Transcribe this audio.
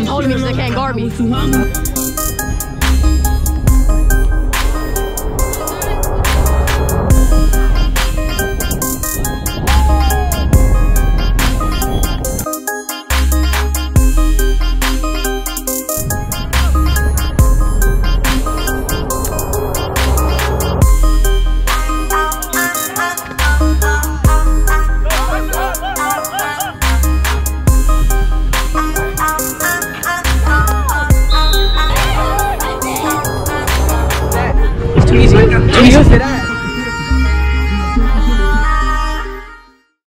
Holding me because they can't guard me. Chulísimo. Será.